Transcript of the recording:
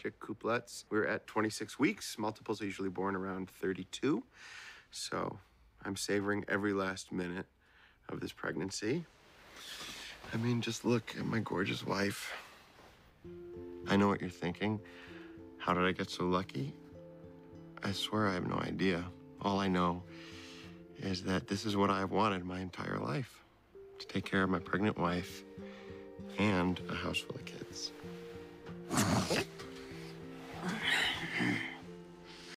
Project Couplets. We're at 26 weeks. Multiples are usually born around 32. So I'm savoring every last minute of this pregnancy. I mean, just look at my gorgeous wife. I know what you're thinking. How did I get so lucky? I swear I have no idea. All I know is that this is what I've wanted my entire life to take care of my pregnant wife and a house full of kids.